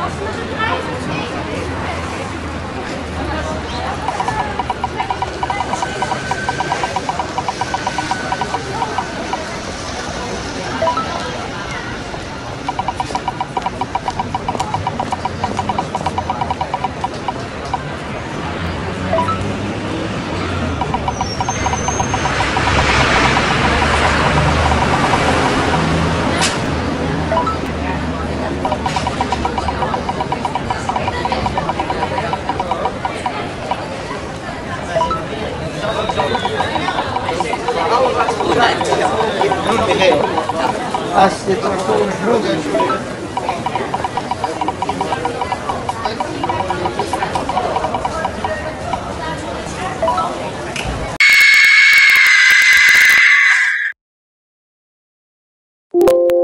Aslında bu Arquitectura Júlia. you